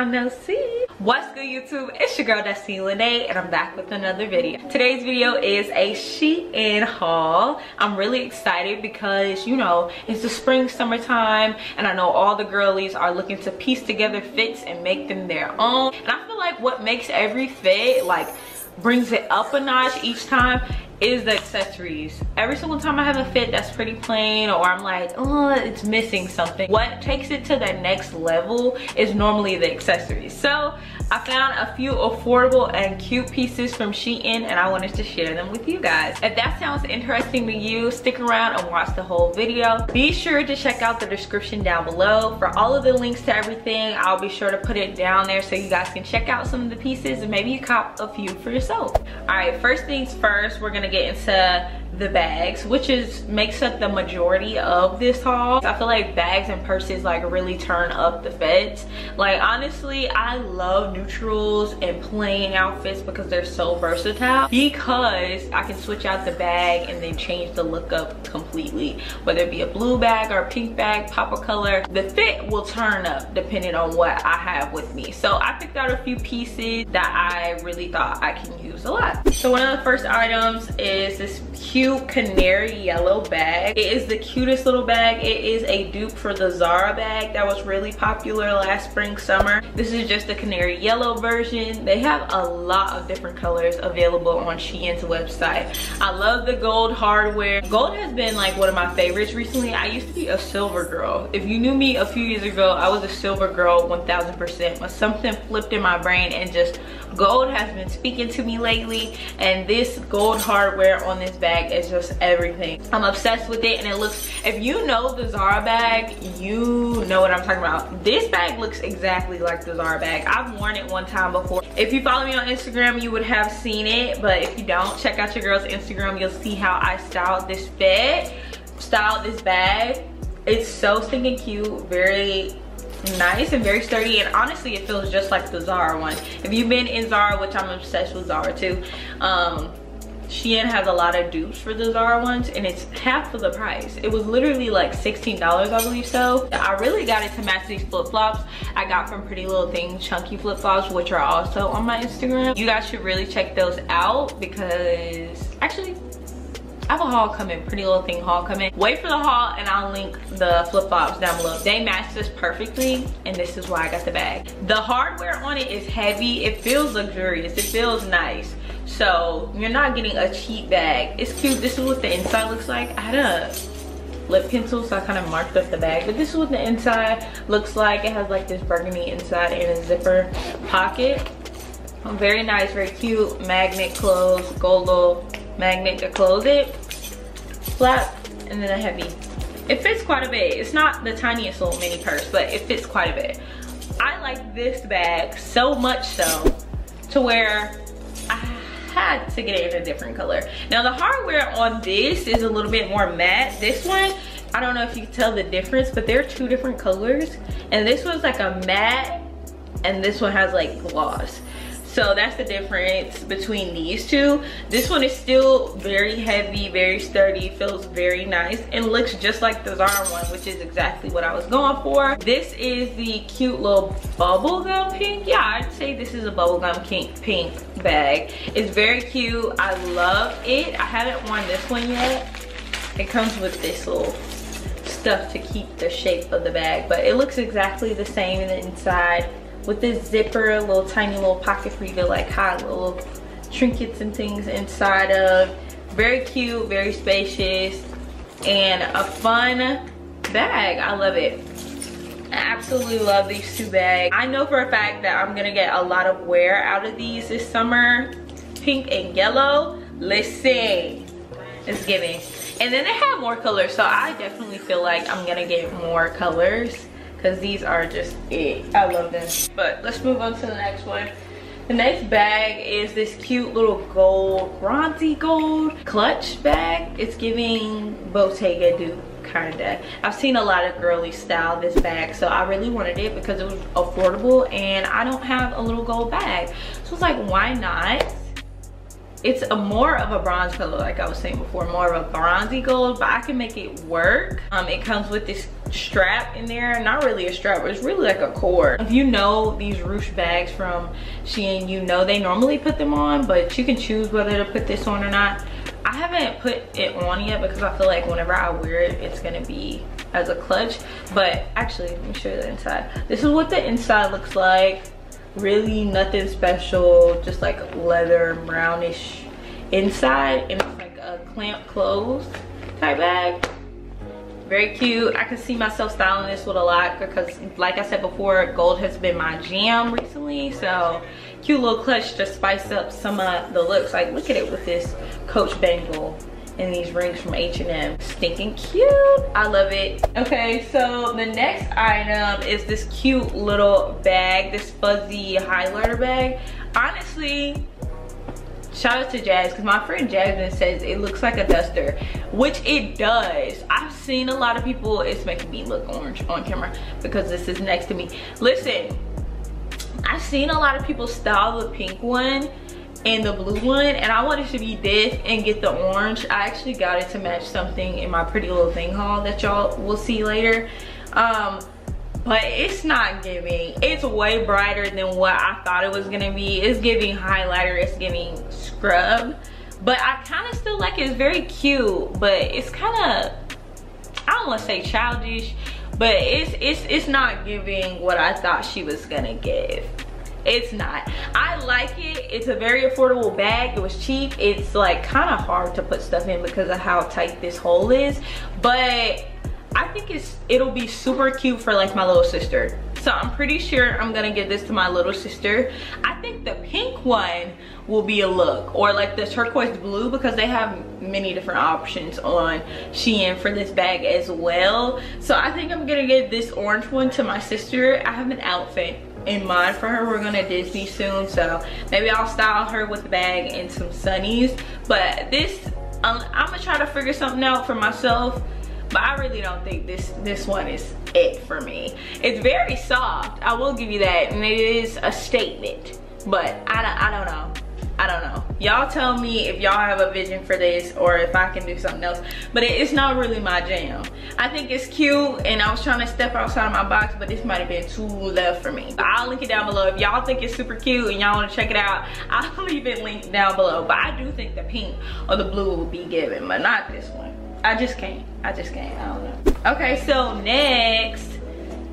time no see. What's good YouTube? It's your girl Destiny Lanay and I'm back with another video. Today's video is a Shein haul. I'm really excited because you know it's the spring summertime and I know all the girlies are looking to piece together fits and make them their own. And I feel like what makes every fit like brings it up a notch each time is the accessories. Every single time I have a fit that's pretty plain or I'm like, oh, it's missing something. What takes it to the next level is normally the accessories. So I found a few affordable and cute pieces from Shein and I wanted to share them with you guys. If that sounds interesting to you, stick around and watch the whole video. Be sure to check out the description down below for all of the links to everything. I'll be sure to put it down there so you guys can check out some of the pieces and maybe you cop a few for yourself. All right, first things first, we're gonna get into the bags which is makes up the majority of this haul. I feel like bags and purses like really turn up the fits like honestly i love neutrals and plain outfits because they're so versatile. Because i can switch out the bag and then change the look up completely. Whether it be a blue bag or a pink bag pop a color the fit will turn up depending on what i have with me. So i picked out a few pieces that i really thought i can use a lot. So one of the first items is this cute canary yellow bag. It is the cutest little bag. It is a dupe for the Zara bag that was really popular last spring, summer. This is just the canary yellow version. They have a lot of different colors available on Shein's website. I love the gold hardware. Gold has been like one of my favorites recently. I used to be a silver girl. If you knew me a few years ago, I was a silver girl 1000%. But something flipped in my brain and just gold has been speaking to me lately and this gold hardware on this bag is just everything. I'm obsessed with it and it looks if you know the zara bag you know what i'm talking about. This bag looks exactly like the zara bag. I've worn it one time before. If you follow me on instagram you would have seen it but if you don't check out your girl's instagram. You'll see how i styled this fit styled this bag. It's so stinking cute very nice and very sturdy and honestly it feels just like the Zara one. If you've been in Zara, which I'm obsessed with Zara too, um, Shein has a lot of dupes for the Zara ones and it's half of the price. It was literally like $16, I believe so. I really got it to match these flip-flops I got from Pretty Little Thing chunky flip-flops, which are also on my Instagram. You guys should really check those out because actually I have a haul coming, pretty little thing haul coming. Wait for the haul and I'll link the flip-flops down below. They match this perfectly and this is why I got the bag. The hardware on it is heavy. It feels luxurious. It feels nice. So you're not getting a cheap bag. It's cute. This is what the inside looks like. I had a lip pencil so I kind of marked up the bag but this is what the inside looks like it has like this burgundy inside and a zipper pocket very nice very cute magnet close gold magnet to close it flap and then a heavy. It fits quite a bit. It's not the tiniest little mini purse but it fits quite a bit. I like this bag so much so to where i had to get it in a different color. Now the hardware on this is a little bit more matte. This one I don't know if you can tell the difference, but they're two different colors. And this one's like a matte, and this one has like gloss. So that's the difference between these two. This one is still very heavy, very sturdy, feels very nice, and looks just like the Zara one, which is exactly what I was going for. This is the cute little bubblegum pink. Yeah, I'd say this is a bubblegum pink, bag. It's very cute. I love it. I haven't worn this one yet. It comes with this little stuff to keep the shape of the bag, but it looks exactly the same in the inside with this zipper, a little tiny little pocket for you to like hide little trinkets and things inside of. Very cute, very spacious, and a fun bag. I love it. I absolutely love these two bags. I know for a fact that I'm gonna get a lot of wear out of these this summer. Pink and yellow. Listen, it's giving. And then they have more colors, so I definitely feel like I'm gonna get more colors because these are just it. I love them. But let's move on to the next one. The next bag is this cute little gold, bronzy gold clutch bag. It's giving Bottega dupe kinda. I've seen a lot of girly style this bag, so I really wanted it because it was affordable and I don't have a little gold bag. So it's like, why not it's a more of a bronze color like i was saying before more of a bronzy gold but i can make it work. Um it comes with this strap in there not really a strap it's really like a cord. If you know these ruche bags from shein you know they normally put them on but you can choose whether to put this on or not. I haven't put it on yet because i feel like whenever i wear it it's gonna be as a clutch but actually let me show you the inside. This is what the inside looks like really nothing special just like leather brownish inside and it's like a clamp closed type bag. Very cute. I can see myself styling this with a lot because like i said before gold has been my jam recently so cute little clutch to spice up some of the looks. Like look at it with this coach bangle and these rings from H&M. Stinking cute. I love it. Okay, so the next item is this cute little bag, this fuzzy highlighter bag. Honestly, shout out to Jazz because my friend Jasmine says it looks like a duster, which it does. I've seen a lot of people, it's making me look orange on camera because this is next to me. Listen, I've seen a lot of people style the pink one and the blue one and I wanted to be this and get the orange. I actually got it to match something in my pretty little thing haul that y'all will see later. Um, but it's not giving. It's way brighter than what I thought it was gonna be. It's giving highlighter, it's giving scrub. But I kind of still like it. It's very cute, but it's kind of, I don't want to say childish, but it's, it's, it's not giving what I thought she was gonna give it's not. I like it. It's a very affordable bag. It was cheap. It's like kind of hard to put stuff in because of how tight this hole is but i think it's it'll be super cute for like my little sister. So i'm pretty sure i'm gonna give this to my little sister. I think the pink one will be a look or like the turquoise blue because they have many different options on Shein for this bag as well. So I think I'm gonna give this orange one to my sister. I have an outfit in mind for her. We're gonna Disney soon, so maybe I'll style her with the bag and some sunnies. But this, um, I'm gonna try to figure something out for myself. But I really don't think this this one is it for me. It's very soft, I will give you that, and it is a statement. But I, I don't know. I don't know. Y'all tell me if y'all have a vision for this or if I can do something else. But it's not really my jam. I think it's cute and I was trying to step outside of my box, but this might have been too left for me. But I'll link it down below. If y'all think it's super cute and y'all want to check it out, I'll leave it linked down below. But I do think the pink or the blue will be given, but not this one. I just can't. I just can't. I don't know. Okay, so next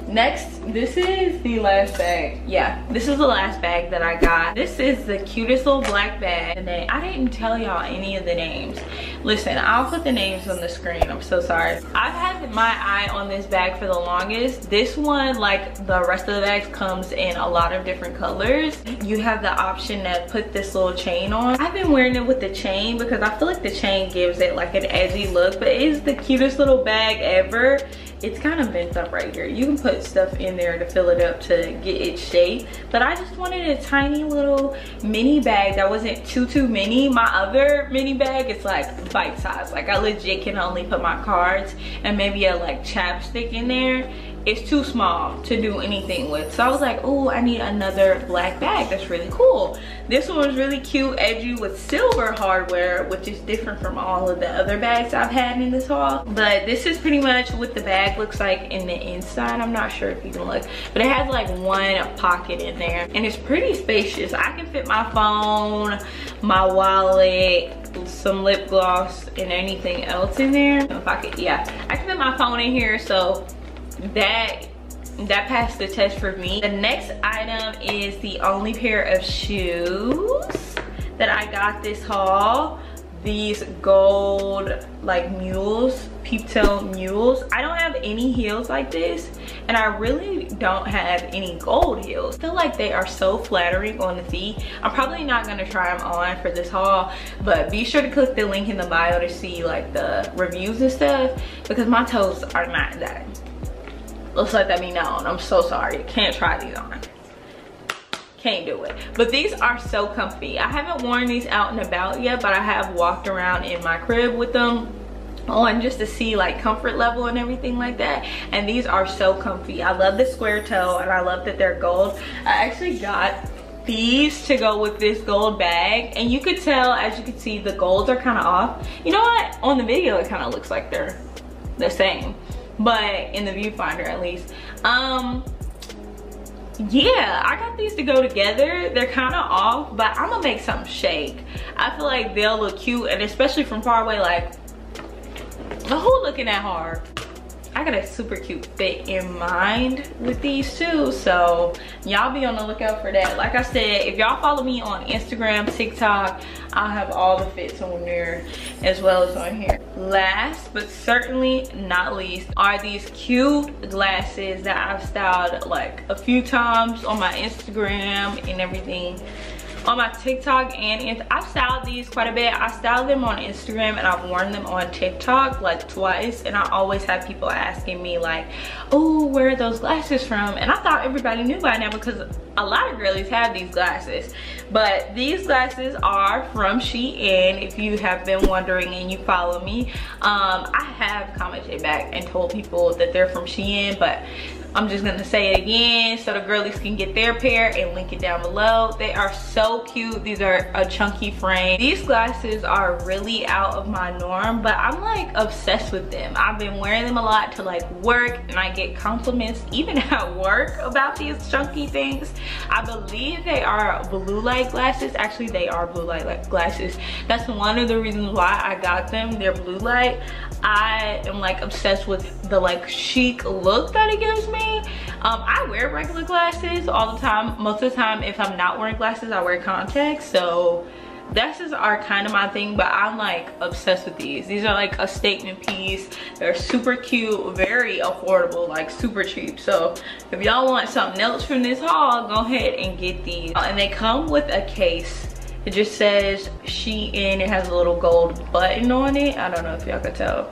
next this is the last bag. Yeah this is the last bag that i got. This is the cutest little black bag. And i didn't tell y'all any of the names. Listen i'll put the names on the screen. I'm so sorry. I've had my eye on this bag for the longest. This one like the rest of the bags comes in a lot of different colors. You have the option to put this little chain on. I've been wearing it with the chain because i feel like the chain gives it like an edgy look but it is the cutest little bag ever it's kind of bent up right here. You can put stuff in there to fill it up to get its shape but i just wanted a tiny little mini bag that wasn't too too mini my other mini bag is like bite size. Like i legit can only put my cards and maybe a like chapstick in there it's too small to do anything with. So I was like, oh, I need another black bag. That's really cool. This one was really cute, edgy with silver hardware, which is different from all of the other bags I've had in this haul. But this is pretty much what the bag looks like in the inside. I'm not sure if you can look, but it has like one pocket in there and it's pretty spacious. I can fit my phone, my wallet, some lip gloss and anything else in there. If I could, yeah, I can fit my phone in here. So that that passed the test for me. The next item is the only pair of shoes that I got this haul. These gold like mules, peep toe mules. I don't have any heels like this and I really don't have any gold heels. I feel like they are so flattering on the feet. I'm probably not gonna try them on for this haul, but be sure to click the link in the bio to see like the reviews and stuff because my toes are not that let's let that be known i'm so sorry. Can't try these on can't do it. But these are so comfy. I haven't worn these out and about yet but i have walked around in my crib with them on just to see like comfort level and everything like that. And these are so comfy. I love the square toe and i love that they're gold. I actually got these to go with this gold bag and you could tell as you can see the golds are kind of off. You know what? On the video it kind of looks like they're the same but in the viewfinder at least. Um yeah i got these to go together. They're kind of off but i'm gonna make something shake. I feel like they'll look cute and especially from far away like who looking that hard I got a super cute fit in mind with these two. So y'all be on the lookout for that. Like I said, if y'all follow me on Instagram, TikTok, I'll have all the fits on there as well as on here. Last but certainly not least are these cute glasses that I've styled like a few times on my Instagram and everything on my TikTok and I've styled these quite a bit. I styled them on Instagram and I've worn them on TikTok like twice and I always have people asking me like, oh, where are those glasses from? And I thought everybody knew by now because a lot of girlies have these glasses. But these glasses are from Shein if you have been wondering and you follow me. Um, I have commented back and told people that they're from Shein but I'm just gonna say it again so the girlies can get their pair and link it down below. They are so cute. These are a chunky frame. These glasses are really out of my norm, but I'm like obsessed with them. I've been wearing them a lot to like work and I get compliments even at work about these chunky things. I believe they are blue light glasses. Actually, they are blue light glasses. That's one of the reasons why I got them. They're blue light. I am like obsessed with the like chic look that it gives me. Um, I wear regular glasses all the time. Most of the time, if I'm not wearing glasses, I wear contacts. So that's just are kind of my thing but i'm like obsessed with these these are like a statement piece they're super cute very affordable like super cheap so if y'all want something else from this haul go ahead and get these and they come with a case it just says Shein. It has a little gold button on it. I don't know if y'all could tell.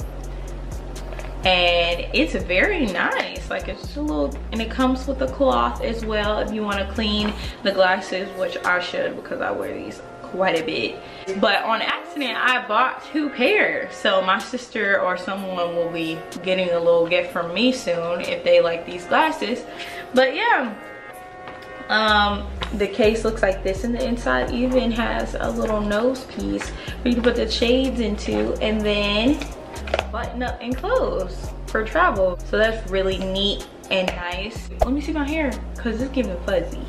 And it's very nice. Like it's just a little, and it comes with a cloth as well if you want to clean the glasses, which I should because I wear these quite a bit. But on accident, I bought two pairs. So my sister or someone will be getting a little gift from me soon if they like these glasses. But yeah, um the case looks like this and the inside even has a little nose piece for you to put the shades into and then button up and close for travel so that's really neat and nice let me see my hair because it's giving fuzzy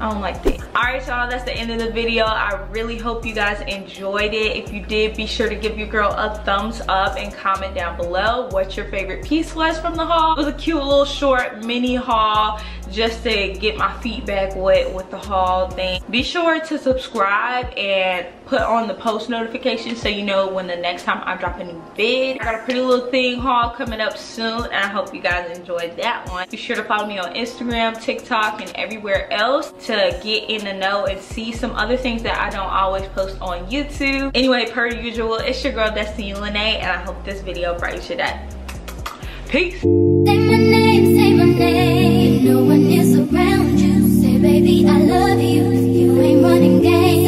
I don't like that. All right, y'all, that's the end of the video. I really hope you guys enjoyed it. If you did, be sure to give your girl a thumbs up and comment down below what your favorite piece was from the haul. It was a cute little short mini haul just to get my feet back wet with the haul thing. Be sure to subscribe and put on the post notifications so you know when the next time I drop a new vid. I got a pretty little thing haul coming up soon and I hope you guys enjoyed that one. Be sure to follow me on Instagram, TikTok, and everywhere else to get in the know and see some other things that I don't always post on YouTube. Anyway, per usual, it's your girl Destiny Lanay and I hope this video brought you to that. Peace no one is around you Say baby I love you, you ain't running games.